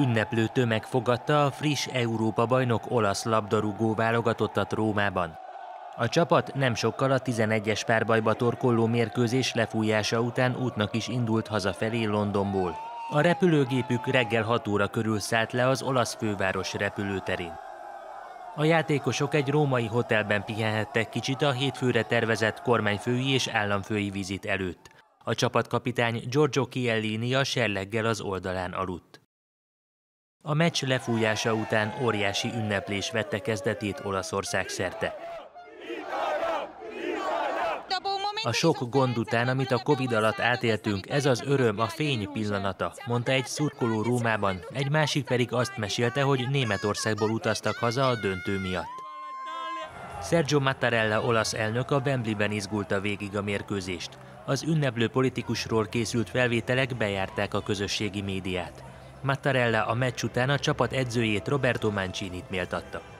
Ünneplő tömeg fogadta a friss Európa-bajnok olasz labdarúgó válogatottat Rómában. A csapat nem sokkal a 11-es párbajba torkolló mérkőzés lefújása után útnak is indult hazafelé Londonból. A repülőgépük reggel 6 óra körül szállt le az olasz főváros repülőterén. A játékosok egy római hotelben pihenhettek kicsit a hétfőre tervezett kormányfői és államfői vizit előtt. A csapatkapitány Giorgio Chiellini a serleggel az oldalán aludt. A meccs lefújása után óriási ünneplés vette kezdetét Olaszország szerte. A sok gond után, amit a Covid alatt átéltünk, ez az öröm, a fény pillanata, mondta egy szurkoló Rómában, egy másik pedig azt mesélte, hogy Németországból utaztak haza a döntő miatt. Sergio Mattarella olasz elnök a Wembleyben izgulta végig a mérkőzést. Az ünneplő politikusról készült felvételek bejárták a közösségi médiát. Mattarella a meccs után a csapat edzőjét Roberto Mancini-t méltatta.